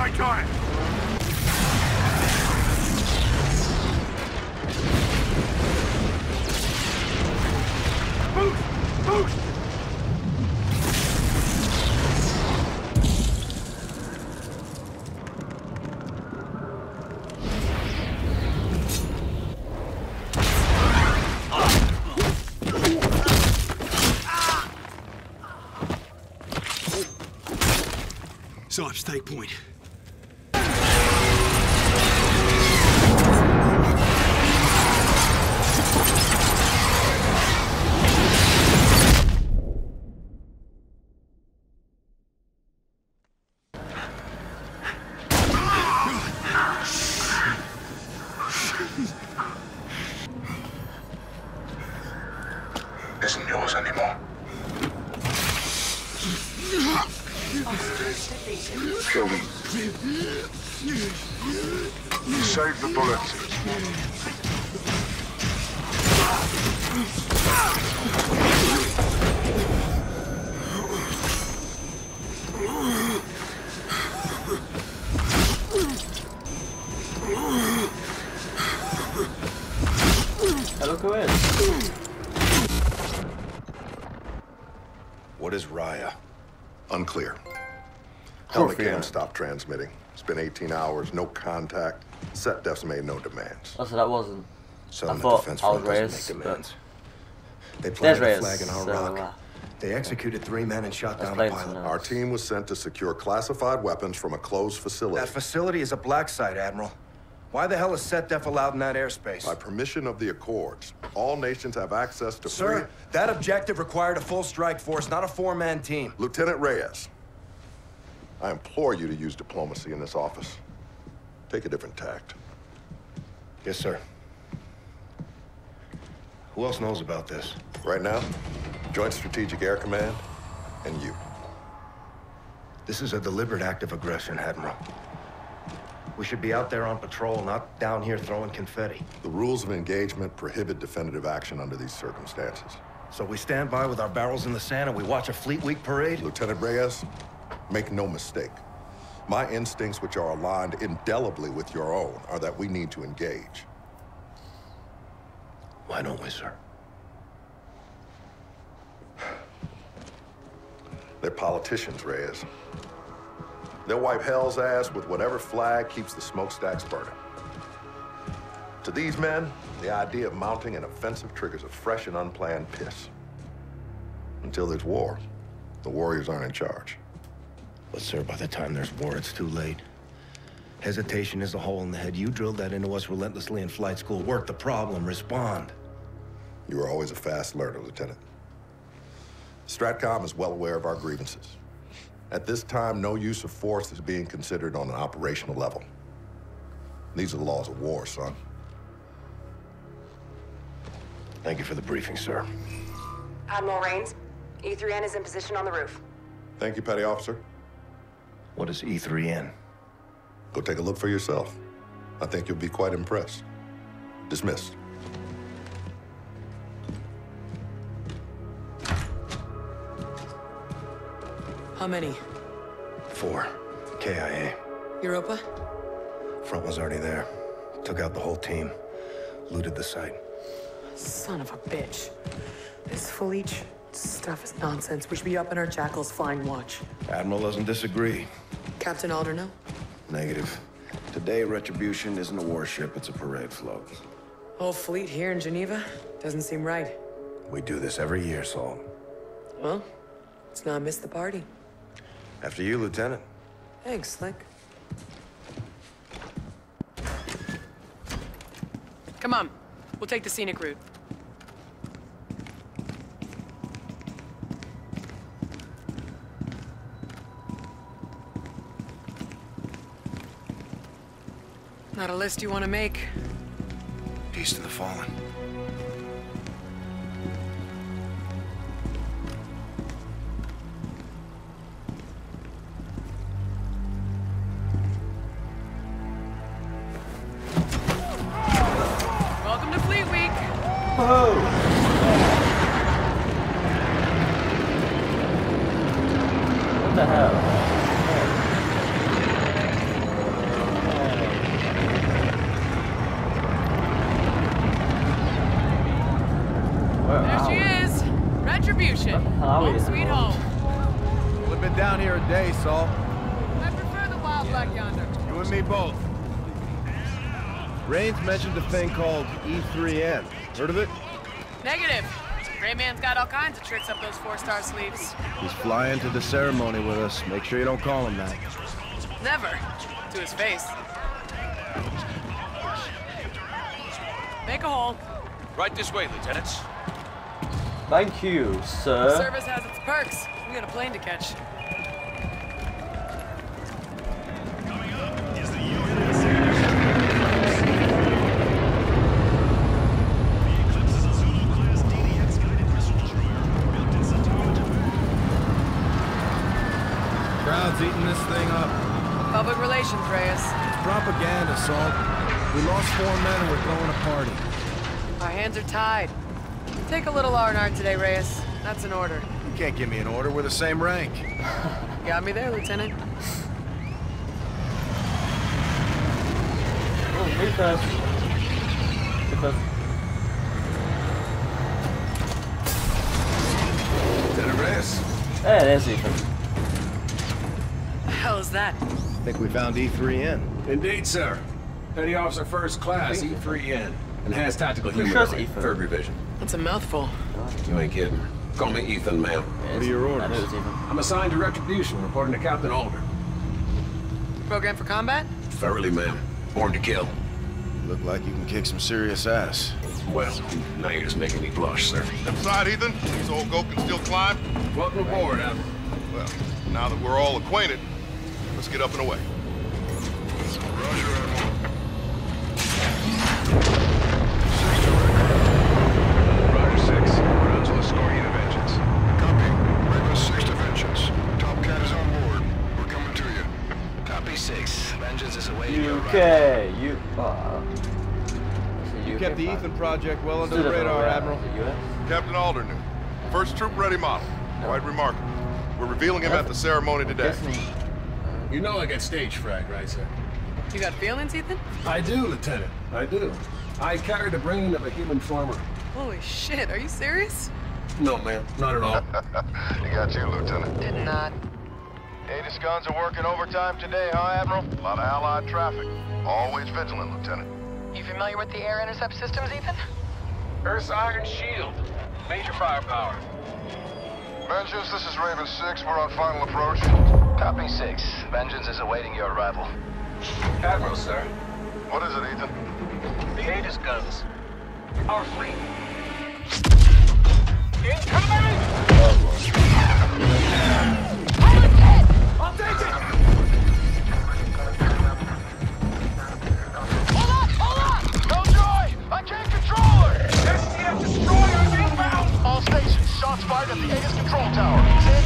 Stay tight. Boost! Boost! Stay point. Transmitting. It's been 18 hours, no contact. SetDef's made no demands. Oh, so that wasn't. Settlement thought Defense I was Front doesn't Reyes, make demands. They There's planted a flag in our so, rock. uh, They executed three men and shot down play a pilot. Our team was sent to secure classified weapons from a closed facility. That facility. facility is a black site, Admiral. Why the hell is SetDef allowed in that airspace? By permission of the Accords, all nations have access to Sir, free... that objective required a full strike force, not a four-man team. Lieutenant Reyes, I implore you to use diplomacy in this office. Take a different tact. Yes, sir. Who else knows about this? Right now, Joint Strategic Air Command and you. This is a deliberate act of aggression, Admiral. We should be out there on patrol, not down here throwing confetti. The rules of engagement prohibit definitive action under these circumstances. So we stand by with our barrels in the sand and we watch a Fleet Week parade? Lieutenant Reyes, make no mistake. My instincts, which are aligned indelibly with your own, are that we need to engage. Why don't we, sir? They're politicians, Reyes. They'll wipe hell's ass with whatever flag keeps the smokestacks burning. To these men, the idea of mounting an offensive triggers a fresh and unplanned piss. Until there's war, the warriors aren't in charge. But, sir, by the time there's war, it's too late. Hesitation is a hole in the head. You drilled that into us relentlessly in flight school. Work the problem, respond. You were always a fast learner, Lieutenant. Stratcom is well aware of our grievances. At this time, no use of force is being considered on an operational level. These are the laws of war, son. Thank you for the briefing, sir. Admiral Raines, E3N is in position on the roof. Thank you, Petty Officer. What is E E3N? Go take a look for yourself. I think you'll be quite impressed. Dismissed. How many? Four. KIA. Europa? Front was already there. Took out the whole team. Looted the site. Son of a bitch. This Felice stuff is nonsense. We should be up in our jackals flying watch. Admiral doesn't disagree. Captain Alderno? Negative. Today, Retribution isn't a warship, it's a parade float. Whole fleet here in Geneva? Doesn't seem right. We do this every year, Saul. Well, let's not miss the party. After you, Lieutenant. Thanks, Slick. Come on. We'll take the scenic route. Not a list you want to make. Peace to the fallen. Welcome to Fleet Week. What the hell? she is. Retribution. How Home is sweet it? home. We've been down here a day, Saul. I prefer the wild black yonder. You and me both. Raines mentioned a thing called E3N. Heard of it? Negative. Rayman's got all kinds of tricks up those four-star sleeves. He's flying to the ceremony with us. Make sure you don't call him that. Never. To his face. Make a hole. Right this way, lieutenants. Thank you, sir. Service has its perks. We got a plane to catch. Crowd's eating this thing up. Public relations, Reyes. It's propaganda, Saul. We lost four men and we're throwing a party. Our hands are tied. Take a little R&R today, Reyes. That's an order. You can't give me an order. We're the same rank. Got me there, Lieutenant. Oh, me first. Me first. Lieutenant Reyes. Hey, there's Ethan. The hell is that? I think we found E3N. Indeed, sir. Petty Officer First Class, E3N. Enhanced Tactical Pretty Human sure it's Ethan. Third Revision. That's a mouthful. You ain't kidding. Call me Ethan, ma'am. What are your orders? I know it's Ethan. I'm assigned to Retribution, reporting to Captain Alder. Program for combat? Thoroughly, ma'am. Born to kill. Look like you can kick some serious ass. Well, now you're just making me blush, sir. Inside, Ethan. This old goat can still climb. Welcome aboard, Admiral. Well, now that we're all acquainted, let's get up and away. Roger, Admiral. Roger 6. Rounds will escort you. Copy. 6 Vengeance. Is on board. We're you. Copy 6. Vengeance is awaiting your arrival. UK, you. Uh, You kept the Ethan project well under the radar. Admiral. Is? Captain Aldernew. First troop ready model. Quite remarkable. We're revealing him at the ceremony today. You know I got stage fright, right, sir? You got feelings, Ethan? I do, Lieutenant. I do. I carry the brain of a human farmer. Holy shit, are you serious? No, ma'am. Not at all. He got you, Lieutenant. Did not. Aegis guns are working overtime today, huh, Admiral? A lot of allied traffic. Always vigilant, Lieutenant. You familiar with the air intercept systems, Ethan? Earth's Iron Shield. Major firepower. Vengeance, this is Raven 6. We're on final approach. Copy 6. Vengeance is awaiting your arrival. Admiral, sir. What is it, Ethan? The Aegis guns. Our fleet. Incoming! I'll take it. Hold on, hold on. I inbound! All stations, shots fired at the Aegis control tower.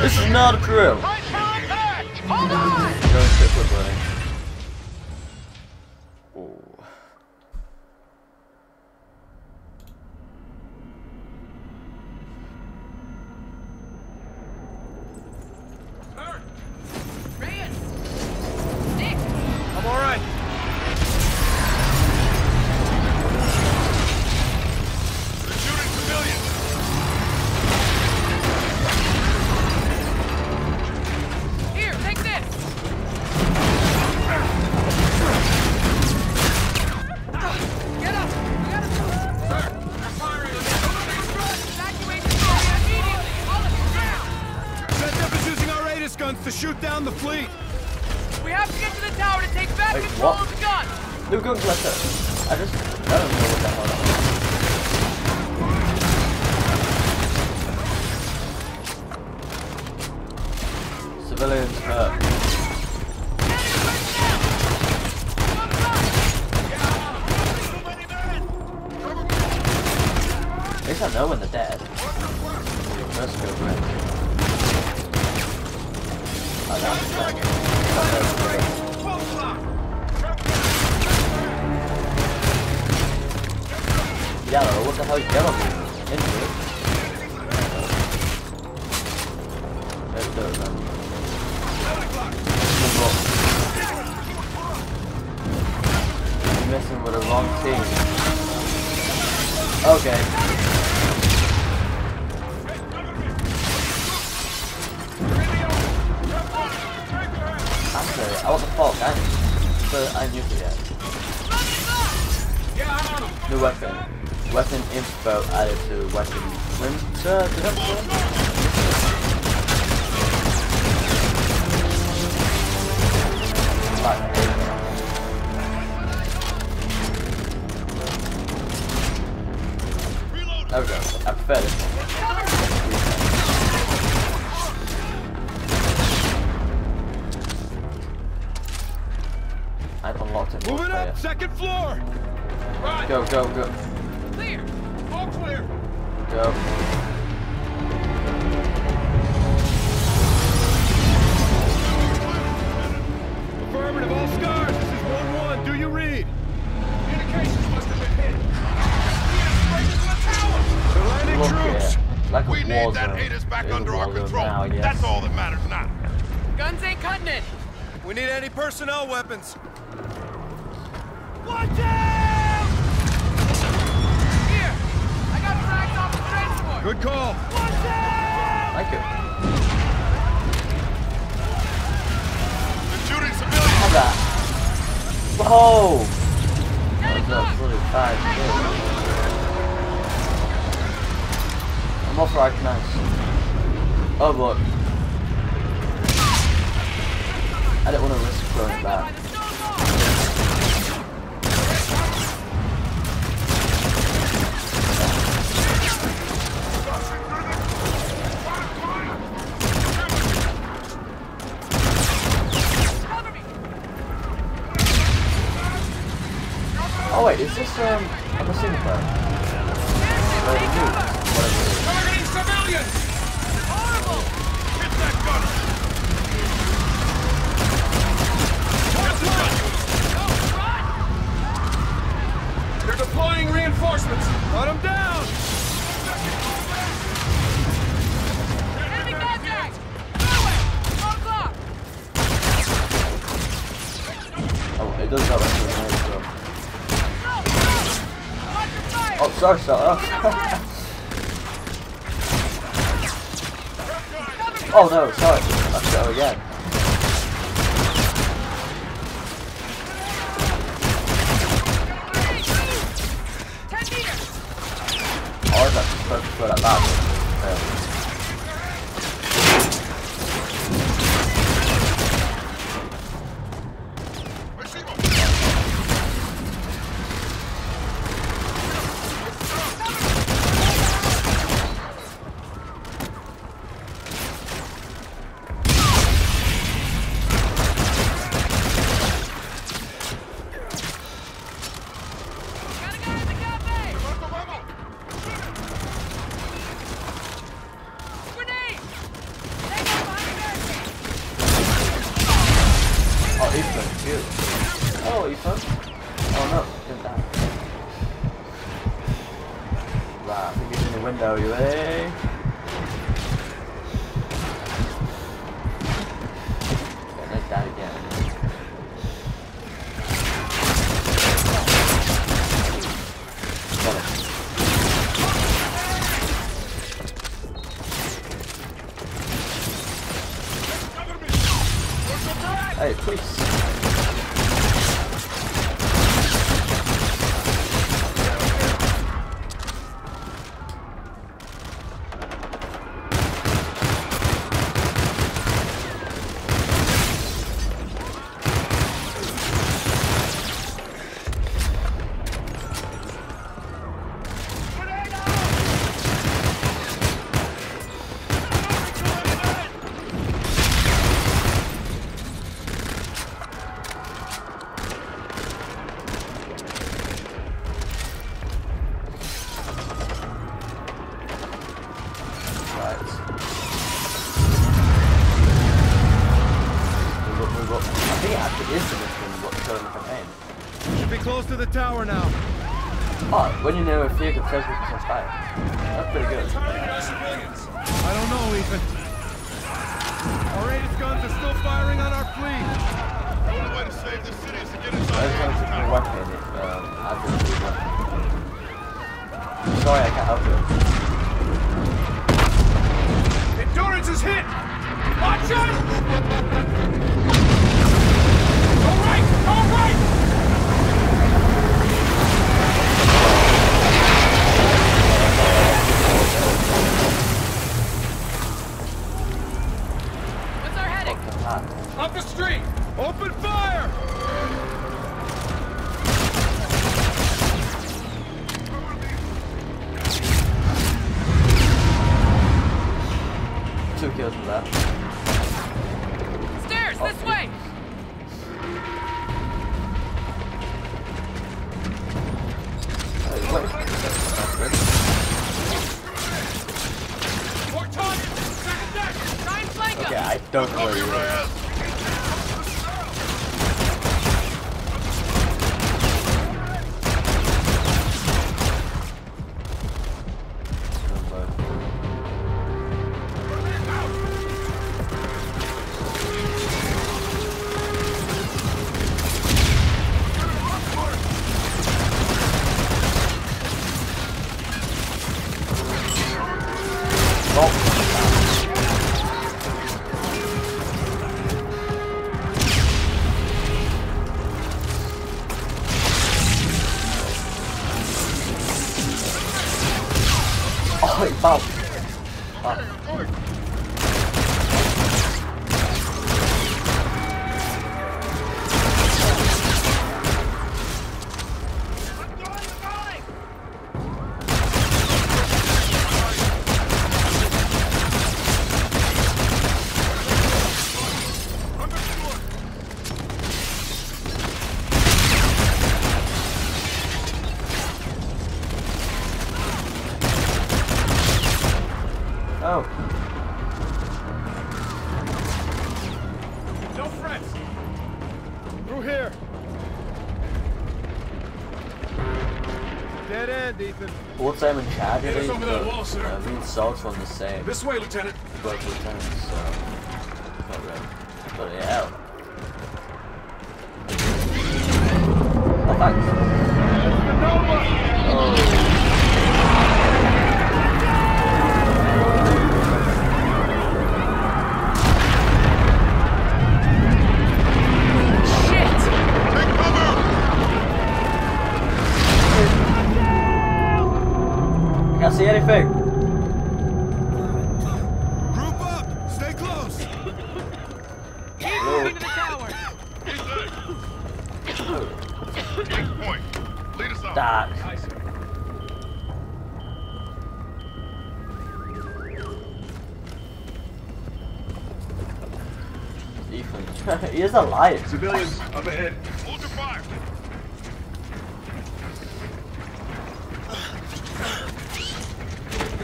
This is not a drill. Right for impact! Hold the fleet. We have to get to the tower to take back Wait, control what? of the gun! New gun collector. I just. I don't know what the hell that was. Civilians hurt. At least I know when they're dead. Let's go, Brent. Yellow, what the hell is yellow? Into. Let's messing with the wrong team. Okay. Actually, I Falk. I, knew. New weapon. Weapon info added to weapon. Winter. Did? Right. There we go. I prefer this one. It. Moving multiplayer. up, second floor. Right. Go, go, go, Clear. All clear. go. Affirmative, all scars. This is 1-1. Do you read? Communications must have been hit. We have straight into the tower. They're landing troops. Like We need that zone. haters back It is a under our control. Now, yes. That's all that matters now. Guns ain't cutting it. We need any personnel weapons. Here. I got frags off the transport. Good call. Thank you. They're shooting civilians. Have that. Whoa! Ten That's o'clock. a really fast kill. I'm off right nice. Oh look. I don't want to risk throwing Hang back. Oh wait, is this um I'm a single player? Or the new? Whatever it is. Targeting civilians. Horrible. Hit that gunner. They're deploying reinforcements. Cut them down. Enemy contact. Norway. One o'clock. Oh, it does have a grenade so. Go. Go. Watch your fire. Oh, sorry, sorry. oh no, sorry. Let's go again. Oh, I actually supposed to throw that back. Right, I think he's in the window, you ready? Johnny! I'm in charge of us over that but wall, sir. uh, me and Salt's on the same. This way, Lieutenant. both lieutenants, so Can't see anything. Group up. Stay close. Keep moving to the tower! Take point. Lead us out. Dark. Ethan. he is alive. Civilians up ahead. Hold your fire.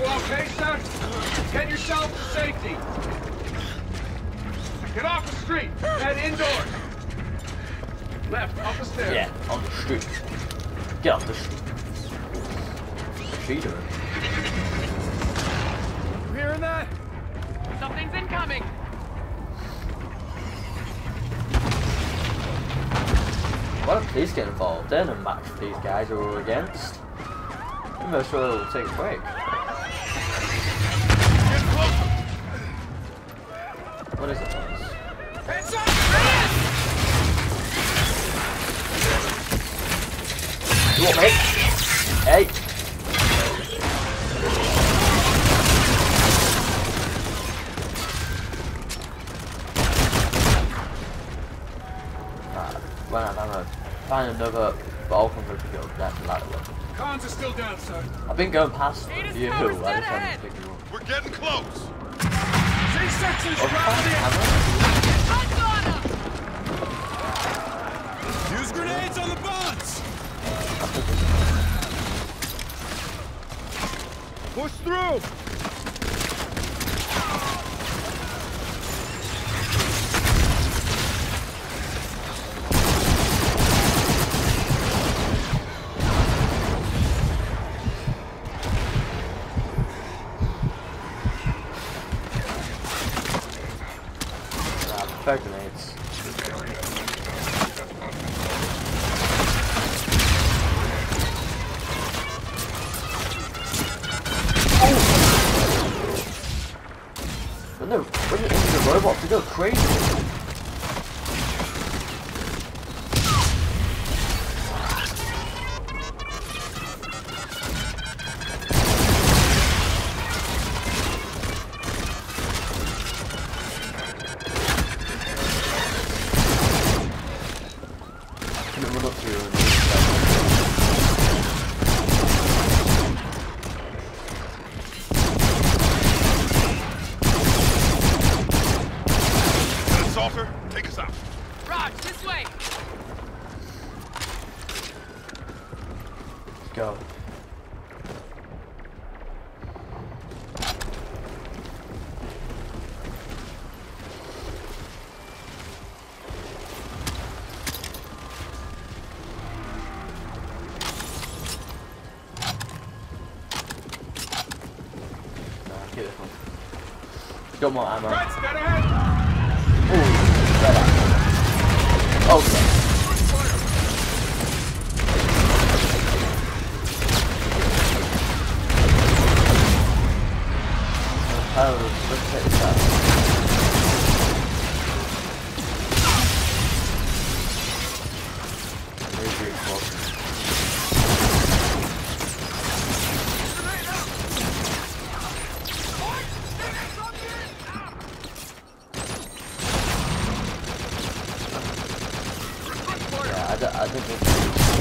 You okay, sir? Get yourself to safety. Get off the street. Head indoors. Left, up the stairs. Yeah, on the street. Get off the street. She doing? You hearing that? Something's incoming! Why don't police get involved then and match these guys who we're against? I'm not sure it'll take a You want me? Hey! Uh, run out of ammo. Find another Vulcan for the go. That's a light weapon. Cons are still down, sir. I've been going past Venus you. I just haven't ahead. picked you up. We're getting close. C-section's around Push through. Got more ammo. Right, dead ahead! Ooh, better. Oh, okay. Yeah, I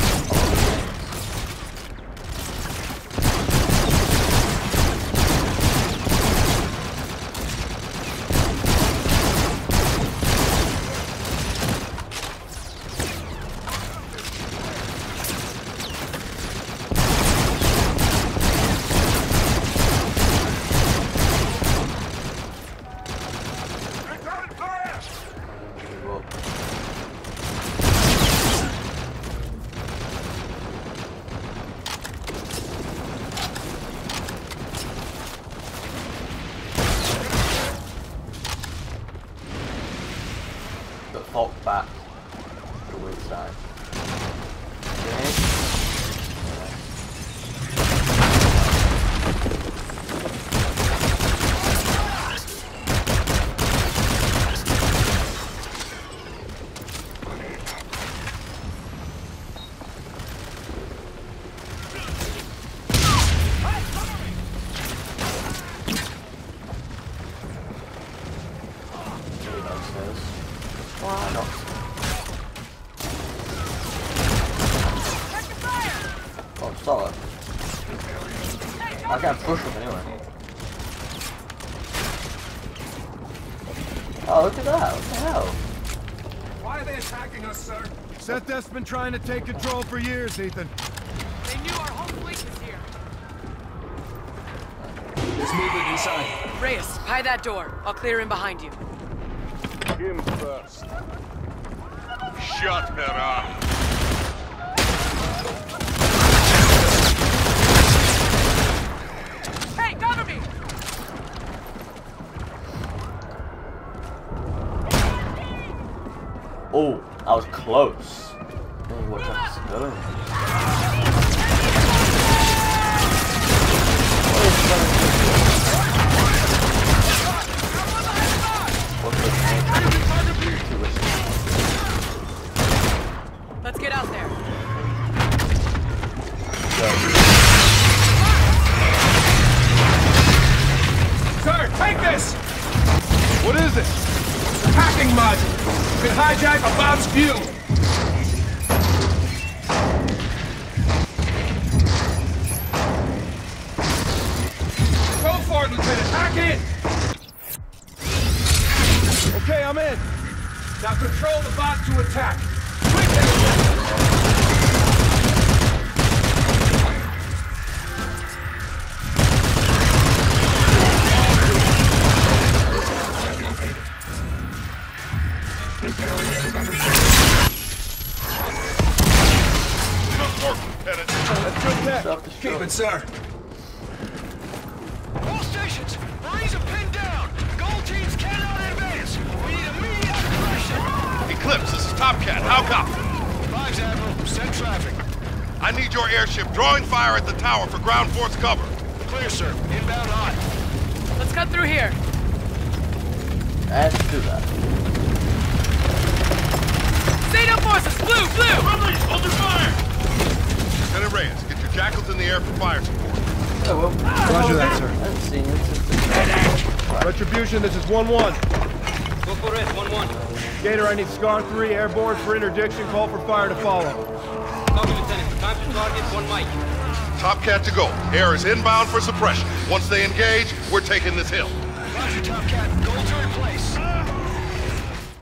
the fault back to the side. Okay. Maybe downstairs. Why not? Oh, solid. I can't push him anyway. Oh, look at that. What the hell? Why are they attacking us, sir? Seth's been trying to take control for years, Ethan. They knew our whole fleet was here. There's movement inside. Reyes, hide that door. I'll clear in behind you. Him first. Shut her up. Hey, cover me! Oh, I was close. Let's get out there. Sir, take this! What is it? Hacking module. Could hijack a Bob's fuel. Eclipse, this is Top Cat. How copy? Fives, Admiral. Send traffic. I need your airship drawing fire at the tower for ground force cover. Clear, sir. Inbound hot. Let's cut through here. Let's do that. Zeta forces, blue, blue! Hold your fire! Lieutenant Reyes, get your jackals in the air for fire support. Oh, well. Roger that, sir. I haven't seen it since the Retribution, this is 1-1. Go for it, 1-1. Gator, I need Scar 3 airborne for interdiction. Call for fire to follow. Copy, Lieutenant. Time to target, one mic. Top Cat to go. Air is inbound for suppression. Once they engage, we're taking this hill. Roger, Top Cat. Gold to